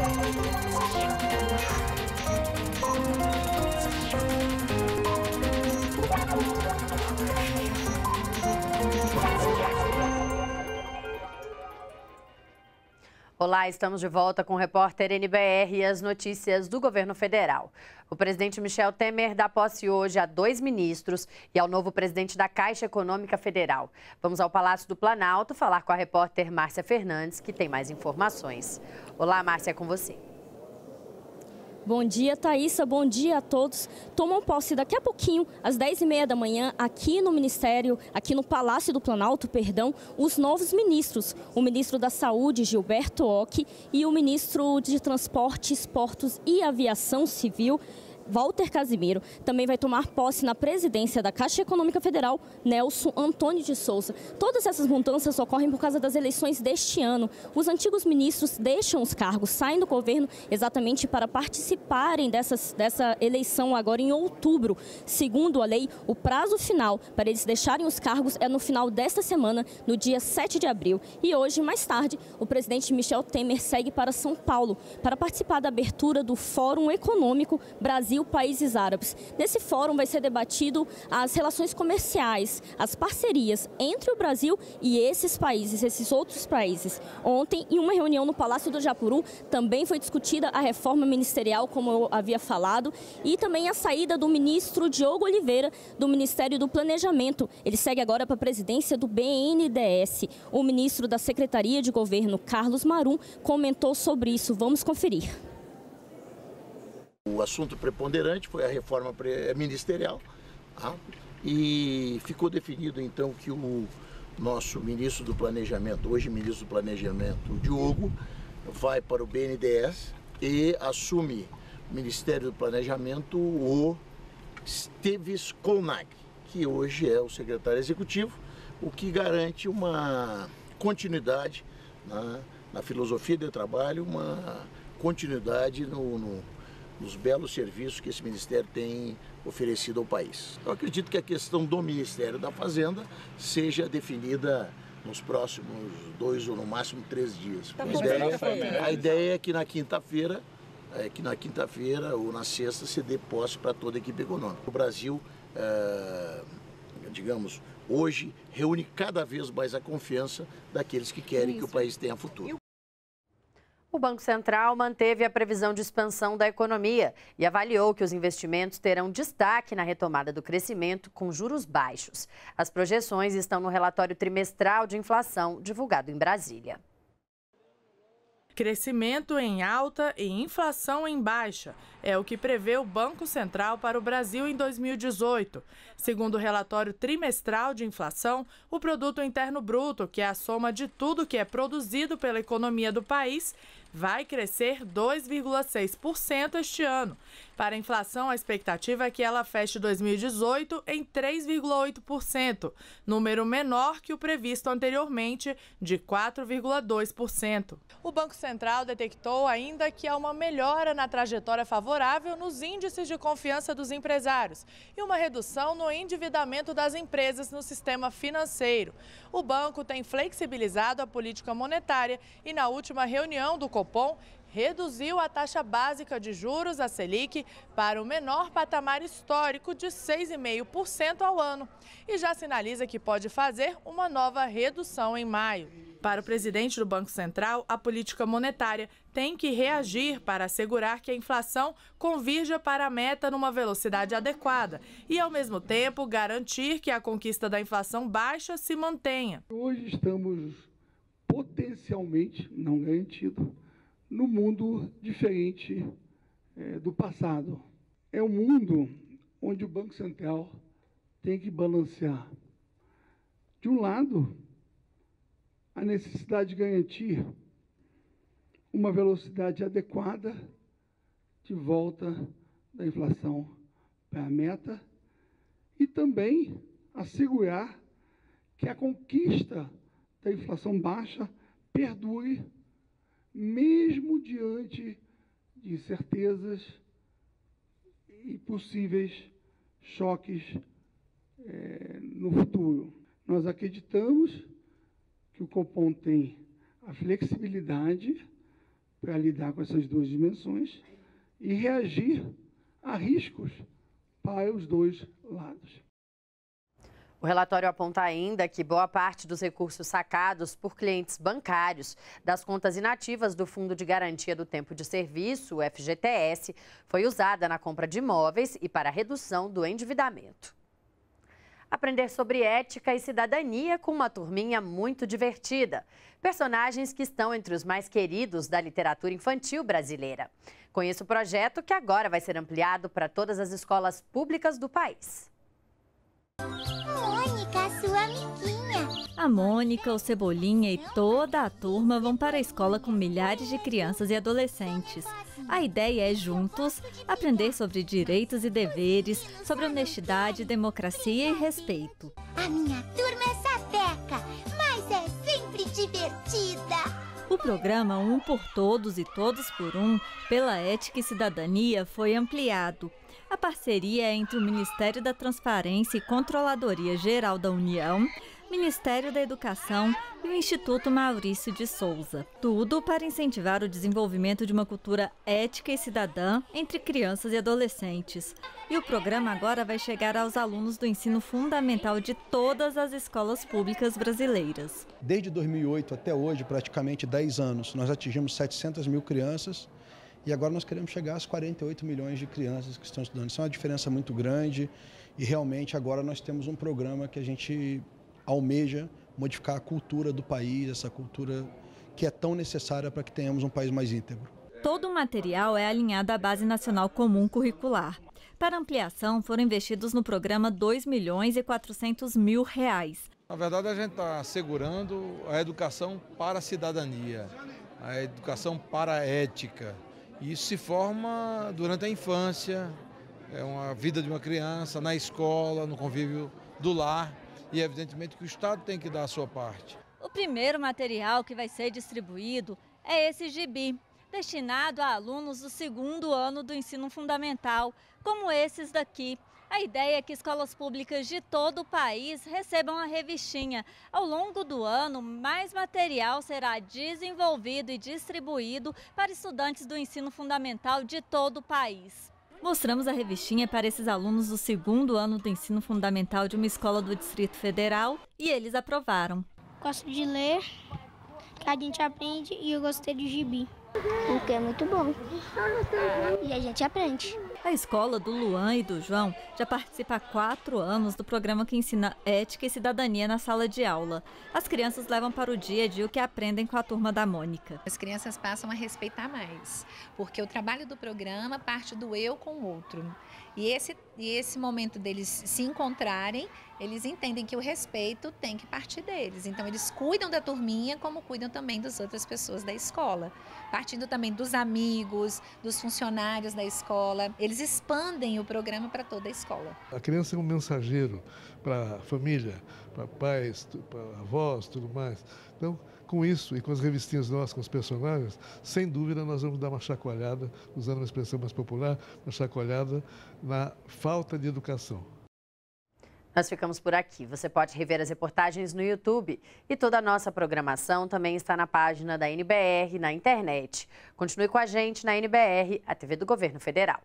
you Olá, estamos de volta com o repórter NBR e as notícias do governo federal. O presidente Michel Temer dá posse hoje a dois ministros e ao novo presidente da Caixa Econômica Federal. Vamos ao Palácio do Planalto falar com a repórter Márcia Fernandes, que tem mais informações. Olá, Márcia, é com você. Bom dia, Thaisa. Bom dia a todos. Tomam posse daqui a pouquinho, às 10h30 da manhã, aqui no Ministério, aqui no Palácio do Planalto, perdão, os novos ministros. O ministro da Saúde, Gilberto Ock, e o ministro de Transportes, Portos e Aviação Civil, Walter Casimiro, também vai tomar posse na presidência da Caixa Econômica Federal, Nelson Antônio de Souza. Todas essas mudanças ocorrem por causa das eleições deste ano. Os antigos ministros deixam os cargos, saem do governo exatamente para participarem dessas, dessa eleição agora em outubro. Segundo a lei, o prazo final para eles deixarem os cargos é no final desta semana, no dia 7 de abril. E hoje, mais tarde, o presidente Michel Temer segue para São Paulo para participar da abertura do Fórum Econômico Brasil Brasil, países árabes. Nesse fórum vai ser debatido as relações comerciais, as parcerias entre o Brasil e esses países, esses outros países. Ontem, em uma reunião no Palácio do Japuru, também foi discutida a reforma ministerial, como eu havia falado, e também a saída do ministro Diogo Oliveira do Ministério do Planejamento. Ele segue agora para a presidência do BNDES. O ministro da Secretaria de Governo, Carlos Marum, comentou sobre isso. Vamos conferir. O assunto preponderante foi a reforma ministerial tá? e ficou definido então que o nosso ministro do Planejamento, hoje ministro do Planejamento, Diogo, vai para o BNDES e assume o Ministério do Planejamento o Esteves Kolnag, que hoje é o secretário executivo, o que garante uma continuidade na, na filosofia de trabalho, uma continuidade no, no nos belos serviços que esse Ministério tem oferecido ao país. Eu acredito que a questão do Ministério da Fazenda seja definida nos próximos dois ou no máximo três dias. Tá a, ideia, a ideia é que na quinta-feira, é que na quinta-feira ou na sexta se dê posse para toda a equipe econômica. O Brasil, é, digamos, hoje reúne cada vez mais a confiança daqueles que querem Isso. que o país tenha futuro. O Banco Central manteve a previsão de expansão da economia e avaliou que os investimentos terão destaque na retomada do crescimento com juros baixos. As projeções estão no relatório trimestral de inflação divulgado em Brasília. Crescimento em alta e inflação em baixa é o que prevê o Banco Central para o Brasil em 2018. Segundo o relatório trimestral de inflação, o produto interno bruto, que é a soma de tudo que é produzido pela economia do país, vai crescer 2,6% este ano. Para a inflação, a expectativa é que ela feche 2018 em 3,8%, número menor que o previsto anteriormente, de 4,2%. O Banco Central detectou ainda que há uma melhora na trajetória favorável nos índices de confiança dos empresários e uma redução no endividamento das empresas no sistema financeiro. O banco tem flexibilizado a política monetária e, na última reunião do Copom, reduziu a taxa básica de juros, a Selic, para o menor patamar histórico de 6,5% ao ano e já sinaliza que pode fazer uma nova redução em maio. Para o presidente do Banco Central, a política monetária tem que reagir para assegurar que a inflação convirja para a meta numa velocidade adequada e, ao mesmo tempo, garantir que a conquista da inflação baixa se mantenha. Hoje estamos potencialmente, não garantido, no mundo diferente é, do passado. É um mundo onde o Banco Central tem que balancear, de um lado, a necessidade de garantir uma velocidade adequada de volta da inflação para a meta e também assegurar que a conquista da inflação baixa perdure mesmo diante de incertezas e possíveis choques é, no futuro. Nós acreditamos que o Copom tem a flexibilidade para lidar com essas duas dimensões e reagir a riscos para os dois lados. O relatório aponta ainda que boa parte dos recursos sacados por clientes bancários das contas inativas do Fundo de Garantia do Tempo de Serviço, o FGTS, foi usada na compra de imóveis e para a redução do endividamento. Aprender sobre ética e cidadania com uma turminha muito divertida. Personagens que estão entre os mais queridos da literatura infantil brasileira. Conheça o projeto que agora vai ser ampliado para todas as escolas públicas do país. Mônica, sua amiguinha. A Mônica, o Cebolinha e toda a turma vão para a escola com milhares de crianças e adolescentes. A ideia é, juntos, aprender sobre direitos e deveres, sobre honestidade, democracia e respeito. A minha turma é sapeca, mas é sempre divertida. O programa Um por Todos e Todos por Um, pela Ética e Cidadania, foi ampliado. A parceria é entre o Ministério da Transparência e Controladoria Geral da União, Ministério da Educação e o Instituto Maurício de Souza. Tudo para incentivar o desenvolvimento de uma cultura ética e cidadã entre crianças e adolescentes. E o programa agora vai chegar aos alunos do ensino fundamental de todas as escolas públicas brasileiras. Desde 2008 até hoje, praticamente 10 anos, nós atingimos 700 mil crianças e agora nós queremos chegar às 48 milhões de crianças que estão estudando. Isso é uma diferença muito grande e realmente agora nós temos um programa que a gente almeja modificar a cultura do país, essa cultura que é tão necessária para que tenhamos um país mais íntegro. Todo o material é alinhado à Base Nacional Comum Curricular. Para ampliação, foram investidos no programa 2 milhões e 400 mil reais. Na verdade, a gente está assegurando a educação para a cidadania, a educação para a ética, isso se forma durante a infância, é uma vida de uma criança, na escola, no convívio do lar. E evidentemente que o Estado tem que dar a sua parte. O primeiro material que vai ser distribuído é esse gibi, destinado a alunos do segundo ano do ensino fundamental, como esses daqui. A ideia é que escolas públicas de todo o país recebam a revistinha. Ao longo do ano, mais material será desenvolvido e distribuído para estudantes do ensino fundamental de todo o país. Mostramos a revistinha para esses alunos do segundo ano do ensino fundamental de uma escola do Distrito Federal e eles aprovaram. Gosto de ler, que a gente aprende e eu gostei de gibi. Porque é muito bom. E a gente aprende. A escola do Luan e do João já participa há quatro anos do programa que ensina ética e cidadania na sala de aula. As crianças levam para o dia a dia o que aprendem com a turma da Mônica. As crianças passam a respeitar mais, porque o trabalho do programa parte do eu com o outro. E esse, e esse momento deles se encontrarem, eles entendem que o respeito tem que partir deles. Então, eles cuidam da turminha como cuidam também das outras pessoas da escola. Partindo também dos amigos, dos funcionários da escola. Eles expandem o programa para toda a escola. A criança é um mensageiro para a família, para pais, para avós, tudo mais. Então, com isso e com as revistinhas nossas, com os personagens, sem dúvida nós vamos dar uma chacoalhada, usando uma expressão mais popular, uma chacoalhada na falta de educação. Nós ficamos por aqui. Você pode rever as reportagens no YouTube e toda a nossa programação também está na página da NBR na internet. Continue com a gente na NBR, a TV do Governo Federal.